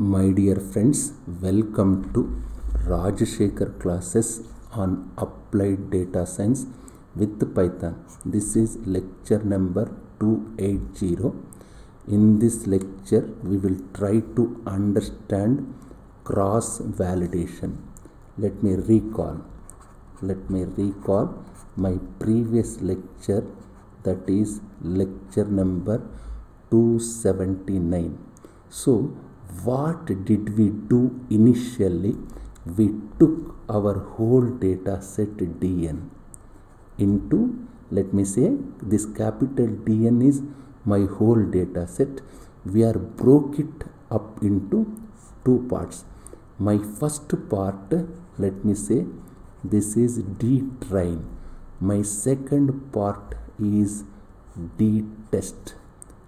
My dear friends, welcome to Rajasekhar classes on applied data science with Python. This is lecture number 280. In this lecture, we will try to understand cross validation. Let me recall. Let me recall my previous lecture that is lecture number 279. So, what did we do initially? We took our whole data set dn into let me say this capital dn is my whole data set. We are broke it up into two parts. My first part let me say this is d train. My second part is d test.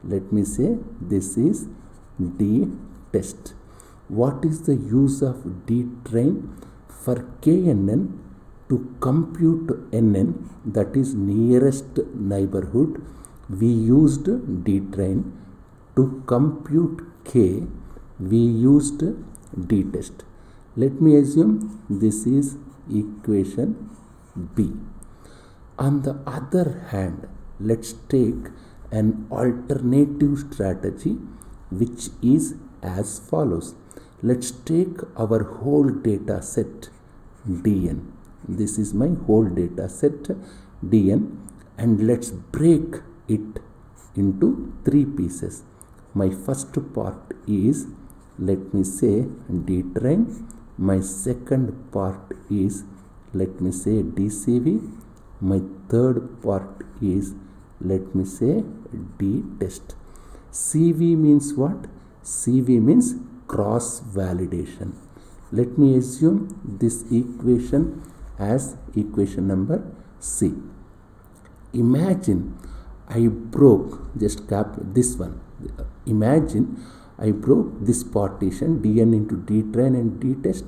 Let me say this is d test. What is the use of d train for knn to compute nn that is nearest neighborhood? We used d train to compute k. We used d test let me assume this is equation b. On the other hand let's take an alternative strategy which is as follows. Let's take our whole data set dn this is my whole data set dn and let's break it into three pieces. My first part is let me say d train my second part is let me say dcv my third part is let me say d test cv means what cv means cross validation. Let me assume this equation as equation number c. Imagine i broke just cap this one. Imagine i broke this partition dn into d train and d test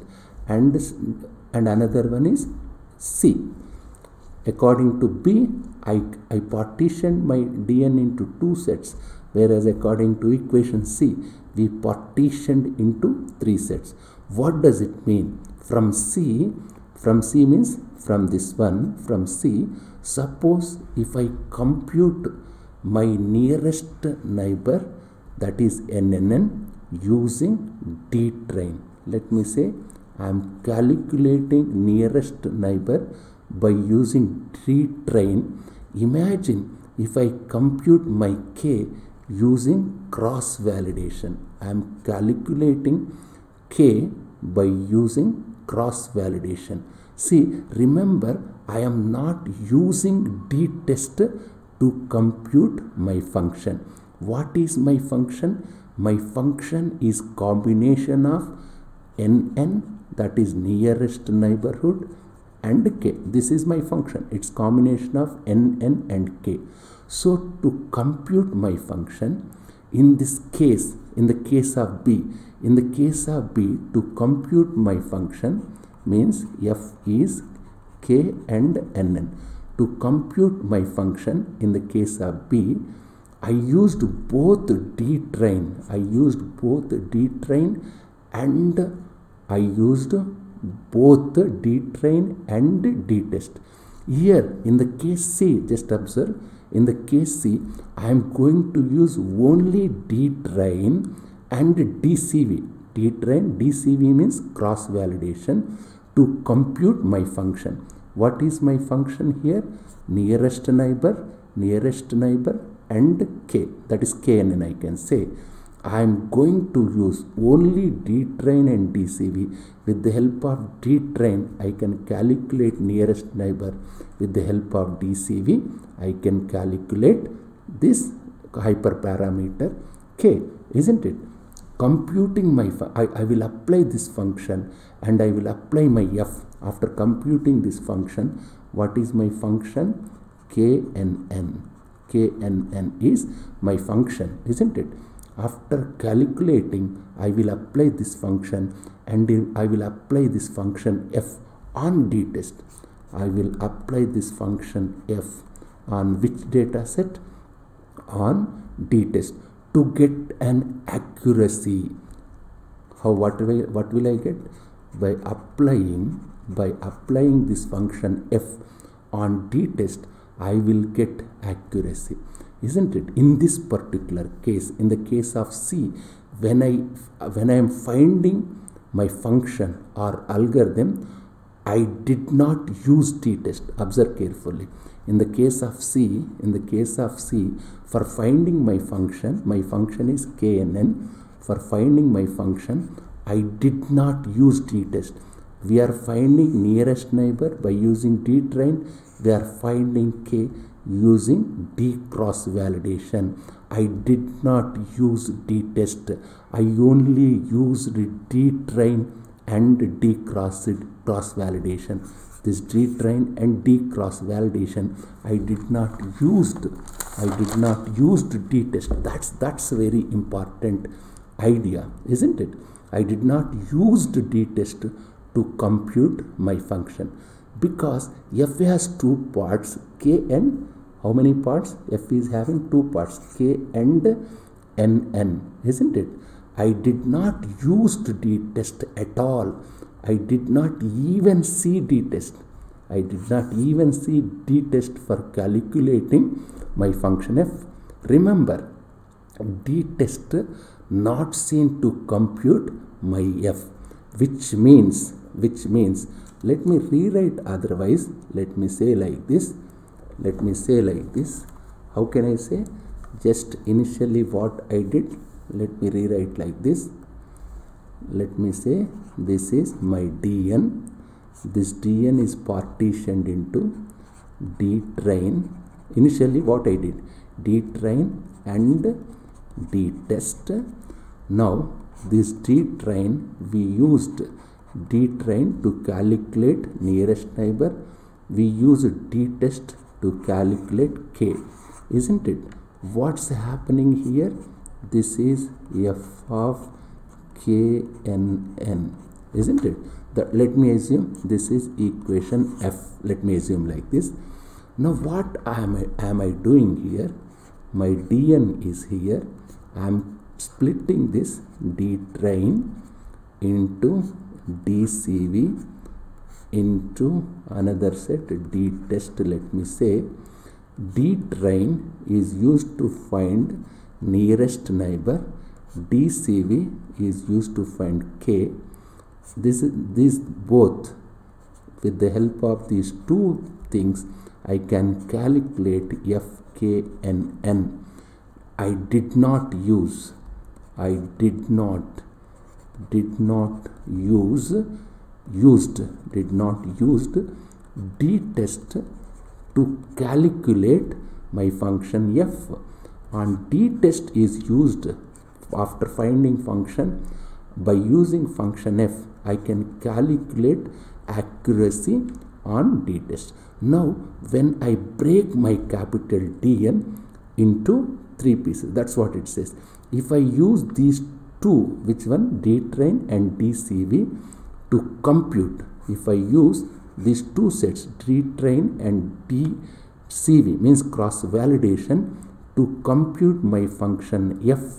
and and another one is c. According to b i i partitioned my dn into two sets whereas according to equation c we partitioned into three sets. What does it mean? From c from c means from this one from c. Suppose if i compute my nearest neighbor that is nnn using d train. Let me say i am calculating nearest neighbor by using d train. Imagine if i compute my k using cross validation. I am calculating k by using cross validation. See remember i am not using d test to compute my function. What is my function? My function is combination of nn that is nearest neighborhood and k. This is my function. It's combination of nn and k so to compute my function in this case in the case of b in the case of b to compute my function means f is k and nn to compute my function in the case of b i used both d train. I used both d train and i used both d train and d test. Here in the case c just observe in the case c i am going to use only d train and dcv d train dcv means cross validation to compute my function. What is my function here? Nearest neighbor nearest neighbor and k. That is knn i can say I am going to use only D train and DCV. With the help of D train, I can calculate nearest neighbor. With the help of DCV, I can calculate this hyperparameter K, isn't it? Computing my, I, I will apply this function and I will apply my F. After computing this function, what is my function? KNN. KNN is my function, isn't it? After calculating I will apply this function and I will apply this function f on d test. I will apply this function f on which data set? On d test to get an accuracy. How what will what will I get? By applying by applying this function f on d test I will get accuracy isn't it? In this particular case in the case of C when I when I am finding my function or algorithm I did not use d-test. Observe carefully. In the case of C in the case of C for finding my function my function is knn for finding my function I did not use d-test. We are finding nearest neighbor by using d-train we are finding k using d cross validation. I did not use d test I only used d train and d cross cross validation. This d train and d cross validation I did not used I did not used d test that's that's a very important idea isn't it? I did not use d test to compute my function because f has two parts k and how many parts? F is having two parts k and nn isn't it? I did not use d test at all. I did not even see d test. I did not even see d test for calculating my function f. Remember d test not seen to compute my f which means which means let me rewrite otherwise. Let me say like this. Let me say like this. How can I say? Just initially what I did let me rewrite like this. Let me say this is my dn this dn is partitioned into d train. Initially what I did d train and d test. Now this d train we used d train to calculate nearest neighbor. We use d test to calculate k isn't it? What's happening here? This is f of knn isn't it? That let me assume this is equation f. Let me assume like this. Now what am i am i doing here? My dn is here. I am splitting this d train into dcv into another set d test let me say. D train is used to find nearest neighbor. Dcv is used to find k. This is these both with the help of these two things i can calculate f k and i did not use i did not did not use used did not used d test to calculate my function f. And d test is used after finding function. By using function f i can calculate accuracy on d test now when i break my capital dn into three pieces that's what it says. If i use these two which one? D train and dcv to compute. If i use these two sets d train and dcv means cross validation to compute my function f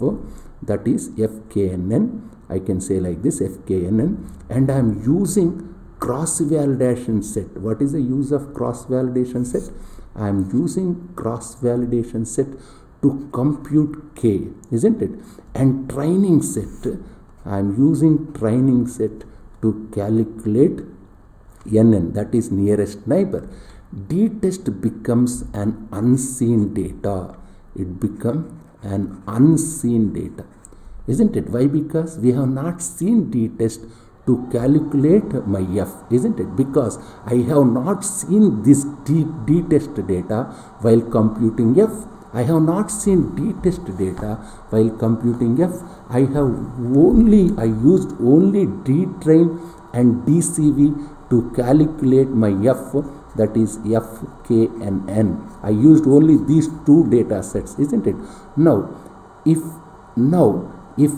that is fknn i can say like this fknn and i am using cross validation set. What is the use of cross validation set? I am using cross validation set to compute k isn't it? And training set i am using training set to calculate nn that is nearest neighbor. D test becomes an unseen data. It become an unseen data. Isn't it? Why? Because we have not seen d test to calculate my f isn't it? Because i have not seen this d, d test data while computing f I have not seen d-test data while computing f. I have only, I used only d-train and dcv to calculate my f that is f, k and n. I used only these two data sets, isn't it? Now, if, now, if,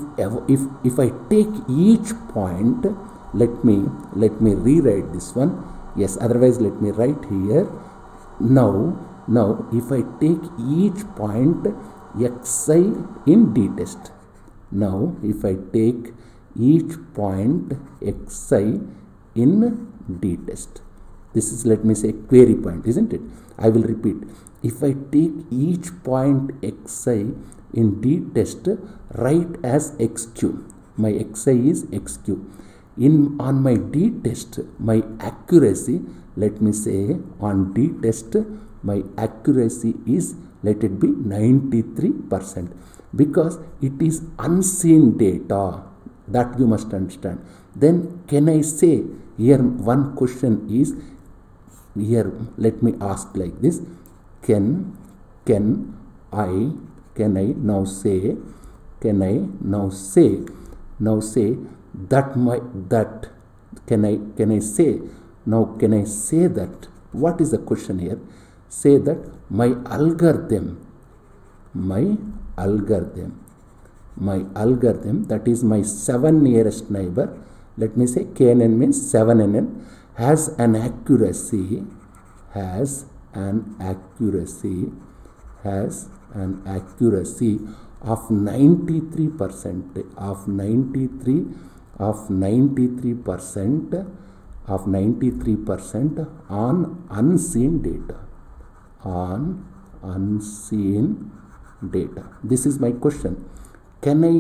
if, if I take each point, let me, let me rewrite this one. Yes, otherwise let me write here. Now, now if I take each point xi in d test now if I take each point xi in d test this is let me say query point isn't it? I will repeat. If i take each point xi in d test write as xq my xi is xq in on my d test my accuracy let me say on d test my accuracy is let it be 93% because it is unseen data that you must understand. Then can i say here one question is here let me ask like this. Can can i can i now say can i now say now say that my that can i can i say now can i say that? What is the question here say that my algorithm my algorithm my algorithm that is my 7 nearest neighbor let me say knn means 7nn has an accuracy has an accuracy has an accuracy of 93 percent of 93 of 93 percent of 93 percent on unseen data on unseen data. This is my question. Can i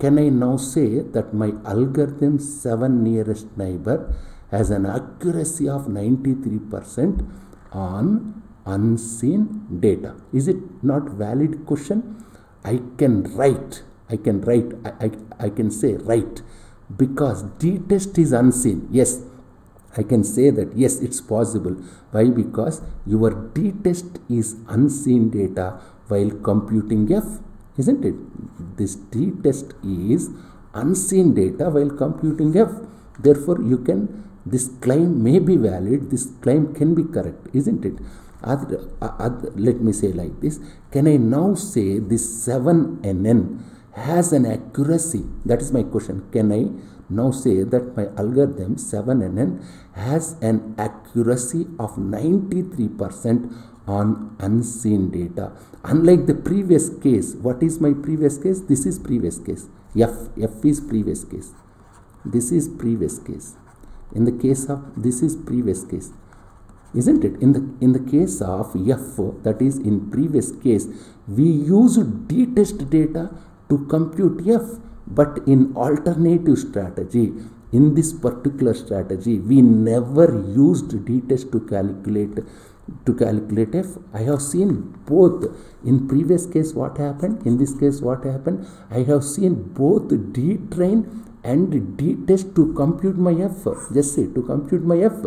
can i now say that my algorithm 7 nearest neighbor has an accuracy of 93 percent on unseen data? Is it not valid question? I can write i can write i, I, I can say write because d test is unseen. Yes I can say that yes, it's possible. Why? Because your d test is unseen data while computing f, isn't it? This d test is unseen data while computing f. Therefore, you can this claim may be valid. This claim can be correct, isn't it? Other, other, let me say like this. Can I now say this 7nn has an accuracy? That is my question. Can I now say that my algorithm 7nn has an accuracy of 93% on unseen data. Unlike the previous case what is my previous case? This is previous case. F f is previous case. This is previous case. In the case of this is previous case. Isn't it? In the in the case of f that is in previous case we use d test data to compute f but in alternative strategy in this particular strategy we never used d test to calculate to calculate f. I have seen both. In previous case what happened? In this case what happened? I have seen both d train and d test to compute my f. Just say to compute my f.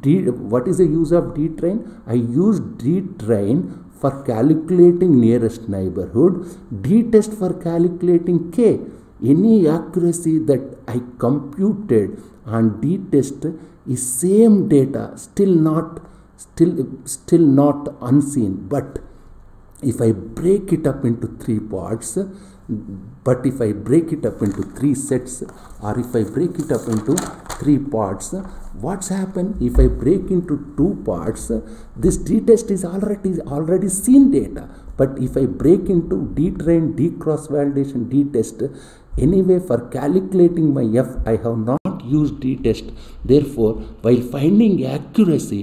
D what is the use of d train i use d train for calculating nearest neighborhood d test for calculating k any accuracy that I computed on d test is same data still not still still not unseen. But if I break it up into three parts but if I break it up into three sets or if I break it up into three parts what's happened if I break into two parts this d test is already already seen data. But if I break into d train d cross validation d test anyway for calculating my f I have not used d test therefore while finding accuracy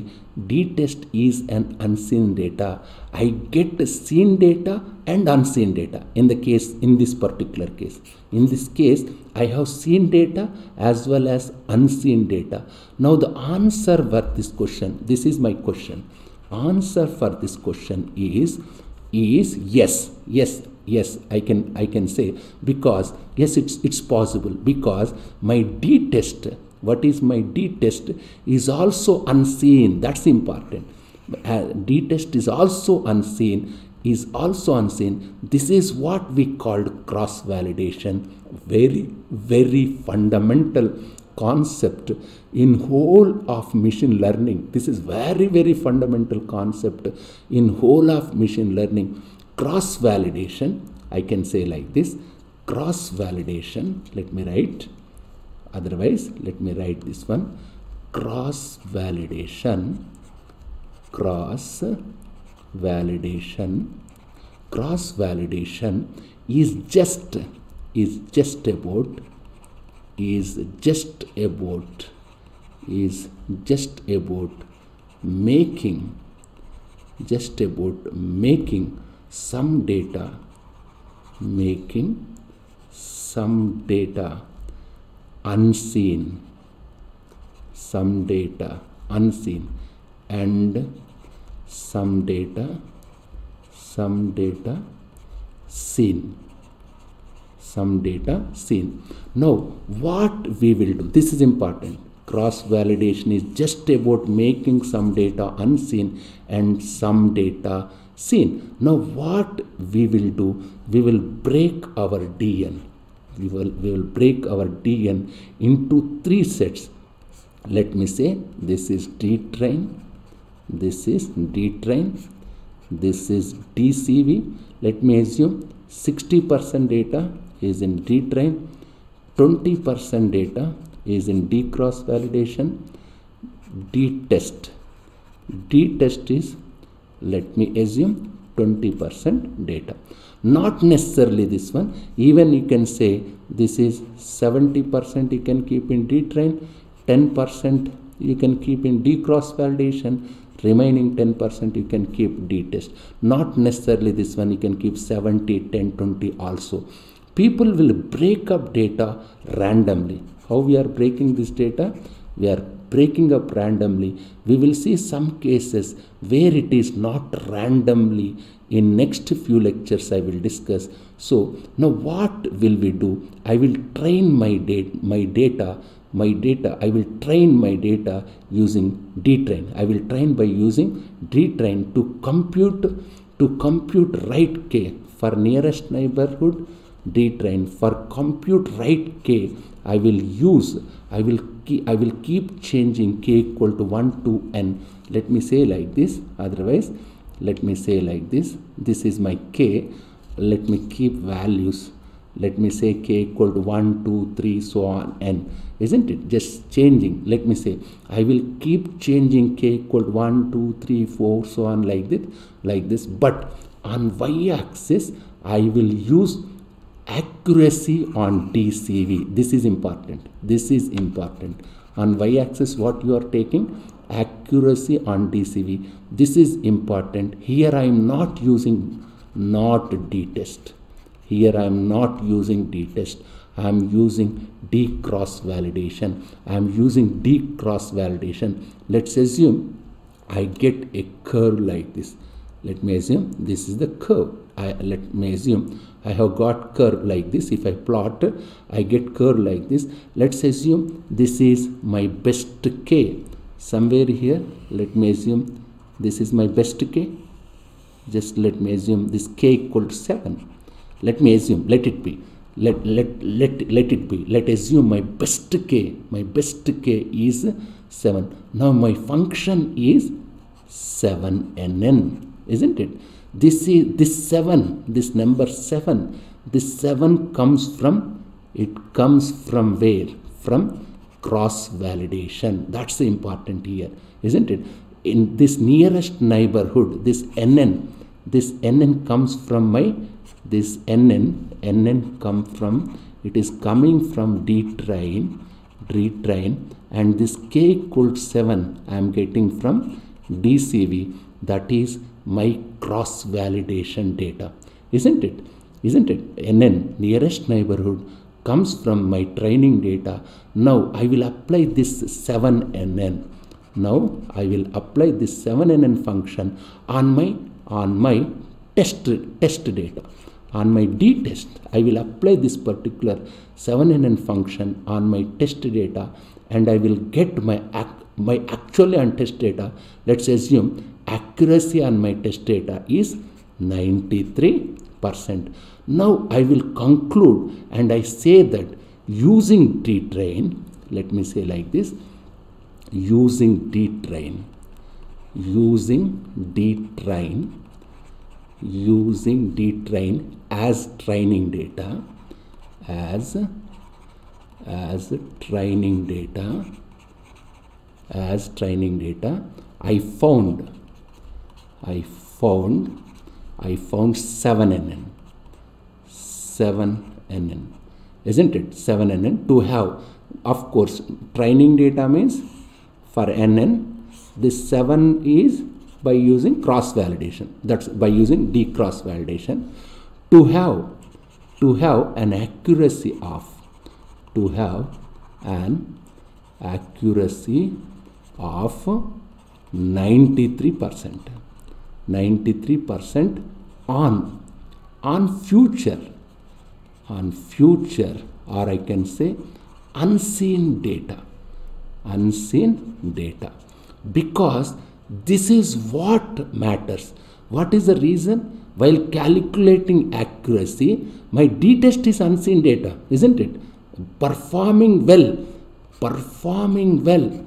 d test is an unseen data. I get seen data and unseen data in the case in this particular case. In this case I have seen data as well as unseen data. Now the answer for this question this is my question. Answer for this question is is yes. Yes yes i can i can say because yes it's it's possible because my d test what is my d test is also unseen that's important. Uh, d test is also unseen is also unseen. This is what we called cross validation very very fundamental concept in whole of machine learning. This is very very fundamental concept in whole of machine learning cross validation i can say like this cross validation let me write otherwise let me write this one cross validation cross validation cross validation is just is just about is just about is just about making just about making some data making some data unseen some data unseen and some data some data seen some data seen. Now what we will do? This is important. Cross validation is just about making some data unseen and some data seen now what we will do? We will break our dn we will we will break our dn into three sets. Let me say this is d train this is d train this is dcv let me assume 60% data is in d train 20% data is in d cross validation d test d test is let me assume 20% data. Not necessarily this one. Even you can say this is 70% you can keep in d train 10% you can keep in d cross validation remaining 10% you can keep d test not necessarily this one you can keep 70 10 20 also. People will break up data randomly. How we are breaking this data we are breaking up randomly. We will see some cases where it is not randomly. In next few lectures i will discuss. So now what will we do? I will train my data my data my data. I will train my data using dtrain. I will train by using dtrain to compute to compute right k for nearest neighborhood dtrain for compute right k. I will use i will i will keep changing k equal to 1 to n. Let me say like this otherwise let me say like this. This is my k. Let me keep values. Let me say k equal to 1 2 3 so on n. Isn't it? Just changing. Let me say i will keep changing k equal to 1 2 3 4 so on like this like this. But on y axis i will use accuracy on dcv this is important. This is important. On y axis what you are taking? Accuracy on dcv this is important. Here i am not using not d test here i am not using d test i am using d cross validation. I am using d cross validation. Let's assume i get a curve like this. Let me assume this is the curve I, let me assume I have got curve like this. If I plot I get curve like this. Let's assume this is my best k. Somewhere here let me assume this is my best k. Just let me assume this k equal to 7 let me assume let it be. Let let let let it be. Let assume my best k. My best k is 7 now my function is 7nn isn't it this is this 7 this number 7 this 7 comes from it comes from where? From cross validation. That's the important here isn't it? In this nearest neighborhood this nn this nn comes from my this nn nn come from it is coming from d train d train and this k equals 7 i am getting from dcv that is my cross validation data. Isn't it? Isn't it? Nn nearest neighborhood comes from my training data. Now i will apply this 7nn now i will apply this 7nn function on my on my test test data. On my d test i will apply this particular 7nn function on my test data and i will get my my actually on test data. Let's assume accuracy on my test data is 93%. Now I will conclude and I say that using D-train, let me say like this, using D-train, using D-train, using D-train as training data, as as training data, as training data, I found I found I found 7nn 7nn isn't it 7nn to have of course training data means for nn this 7 is by using cross validation. That's by using d cross validation. To have to have an accuracy of to have an accuracy of 93% 93% on on future. On future or I can say unseen data. Unseen data. Because this is what matters. What is the reason? While calculating accuracy my d test is unseen data isn't it? Performing well. Performing well.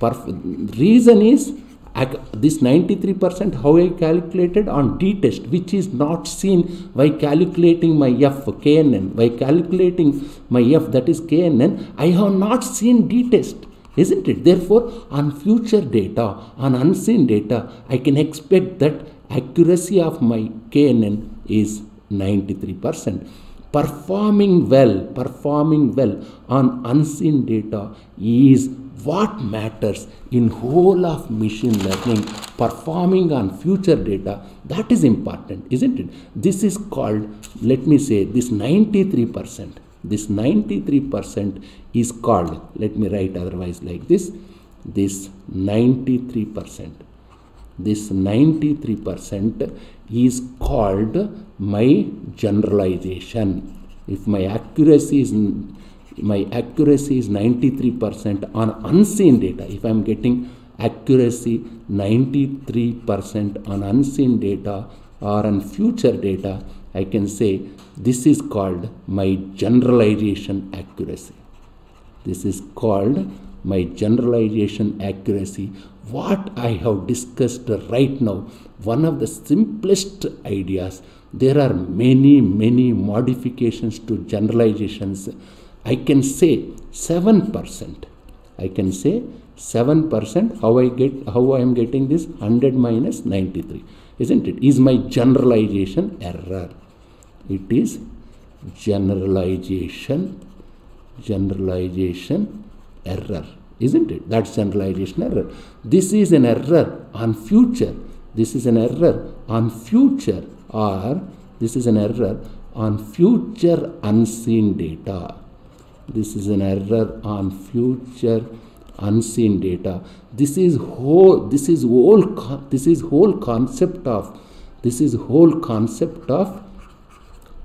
Perf- reason is this 93% how I calculated on D test which is not seen by calculating my F KNN by calculating my F that is KNN I have not seen D test isn't it? Therefore on future data on unseen data I can expect that accuracy of my KNN is 93% performing well performing well on unseen data is what matters in whole of machine learning performing on future data that is important isn't it? This is called let me say this 93% this 93% is called let me write otherwise like this this 93% this 93% is called my generalization. If my accuracy is my accuracy is 93% on unseen data. If I'm getting accuracy 93% on unseen data or on future data, I can say this is called my generalization accuracy. This is called my generalization accuracy. What I have discussed right now, one of the simplest ideas, there are many, many modifications to generalizations I can say 7%. I can say 7% how I get how I am getting this? 100 minus 93 isn't it? Is my generalization error. It is generalization generalization error. Isn't it? That's generalization error. This is an error on future. This is an error on future or this is an error on future unseen data this is an error on future unseen data. This is whole this is whole this is whole concept of this is whole concept of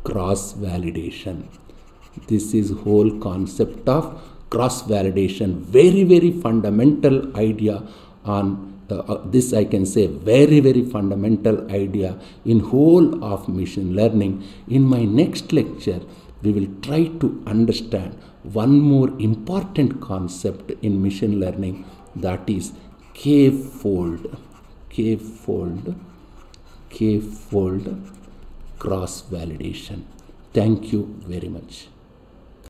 cross validation. This is whole concept of cross validation. Very very fundamental idea on uh, this I can say very very fundamental idea in whole of machine learning. In my next lecture we will try to understand one more important concept in machine learning that is k-fold. K-fold k-fold cross validation thank you very much